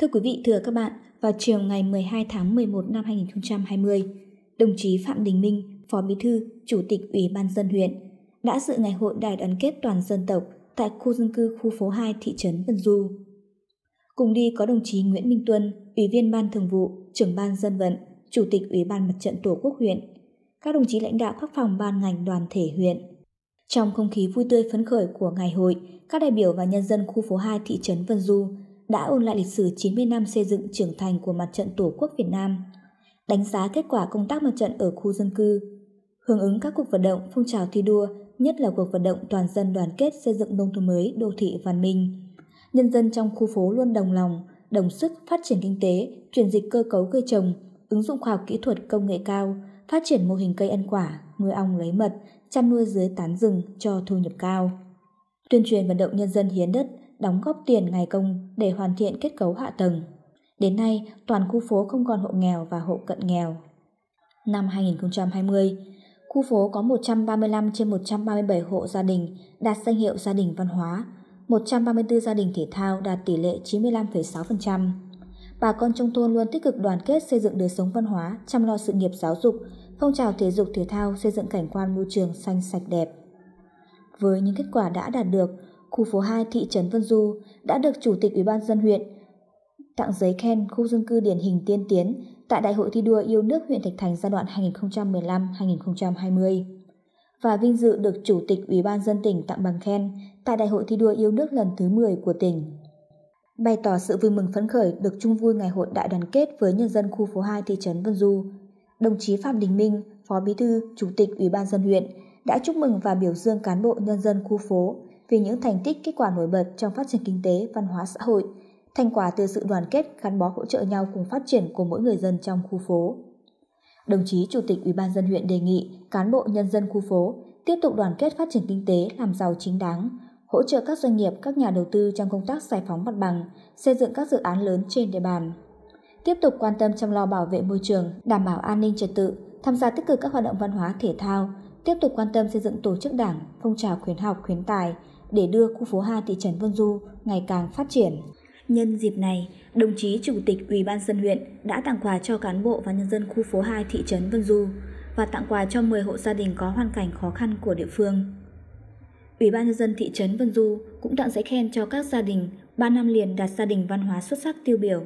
Thưa quý vị, thưa các bạn, vào chiều ngày 12 tháng 11 năm 2020, đồng chí Phạm Đình Minh, Phó Bí thư, Chủ tịch Ủy ban dân huyện đã dự ngày hội đại đoàn kết toàn dân tộc tại khu dân cư khu phố 2 thị trấn Vân Du. Cùng đi có đồng chí Nguyễn Minh Tuân, Ủy viên Ban Thường vụ, Trưởng ban Dân vận, Chủ tịch Ủy ban Mặt trận Tổ quốc huyện, các đồng chí lãnh đạo các phòng ban ngành đoàn thể huyện. Trong không khí vui tươi phấn khởi của ngày hội, các đại biểu và nhân dân khu phố 2 thị trấn Vân Du đã ôn lại lịch sử 90 năm xây dựng trưởng thành của Mặt trận Tổ quốc Việt Nam, đánh giá kết quả công tác mặt trận ở khu dân cư, hưởng ứng các cuộc vận động phong trào thi đua, nhất là cuộc vận động toàn dân đoàn kết xây dựng nông thôn mới, đô thị văn minh. Nhân dân trong khu phố luôn đồng lòng, đồng sức phát triển kinh tế, chuyển dịch cơ cấu cây trồng, ứng dụng khoa học kỹ thuật công nghệ cao, phát triển mô hình cây ăn quả, nuôi ong lấy mật, chăn nuôi dưới tán rừng cho thu nhập cao. Tuyên truyền vận động nhân dân hiến đất, đóng góp tiền ngày công để hoàn thiện kết cấu hạ tầng. Đến nay, toàn khu phố không còn hộ nghèo và hộ cận nghèo. Năm 2020, khu phố có 135 trên 137 hộ gia đình đạt danh hiệu gia đình văn hóa, 134 gia đình thể thao đạt tỷ lệ 95,6%. Bà con trong thôn luôn tích cực đoàn kết xây dựng đời sống văn hóa, chăm lo sự nghiệp giáo dục, phong trào thể dục thể thao xây dựng cảnh quan môi trường xanh sạch đẹp. Với những kết quả đã đạt được, khu phố 2 thị trấn Vân Du đã được Chủ tịch Ủy ban dân huyện tặng giấy khen khu dân cư điển hình tiên tiến tại Đại hội thi đua yêu nước huyện Thạch Thành giai đoạn 2015-2020 và vinh dự được Chủ tịch Ủy ban dân tỉnh tặng bằng khen tại Đại hội thi đua yêu nước lần thứ 10 của tỉnh. Bày tỏ sự vui mừng phấn khởi được chung vui ngày hội đại đoàn kết với nhân dân khu phố 2 thị trấn Vân Du, đồng chí Phạm Đình Minh, Phó Bí thư, Chủ tịch Ủy ban dân huyện đã chúc mừng và biểu dương cán bộ nhân dân khu phố vì những thành tích kết quả nổi bật trong phát triển kinh tế, văn hóa xã hội, thành quả từ sự đoàn kết gắn bó hỗ trợ nhau cùng phát triển của mỗi người dân trong khu phố. Đồng chí Chủ tịch Ủy ban dân huyện đề nghị cán bộ nhân dân khu phố tiếp tục đoàn kết phát triển kinh tế làm giàu chính đáng, hỗ trợ các doanh nghiệp, các nhà đầu tư trong công tác giải phóng mặt bằng, xây dựng các dự án lớn trên địa bàn. Tiếp tục quan tâm chăm lo bảo vệ môi trường, đảm bảo an ninh trật tự, tham gia tích cực các hoạt động văn hóa thể thao, tiếp tục quan tâm xây dựng tổ chức đảng, phong trào khuyến học, khuyến tài để đưa khu phố 2 thị trấn Vân Du ngày càng phát triển. Nhân dịp này, đồng chí Chủ tịch Ủy ban dân huyện đã tặng quà cho cán bộ và nhân dân khu phố 2 thị trấn Vân Du và tặng quà cho 10 hộ gia đình có hoàn cảnh khó khăn của địa phương. Ủy ban nhân dân thị trấn Vân Du cũng tặng giấy khen cho các gia đình 3 năm liền đạt gia đình văn hóa xuất sắc tiêu biểu.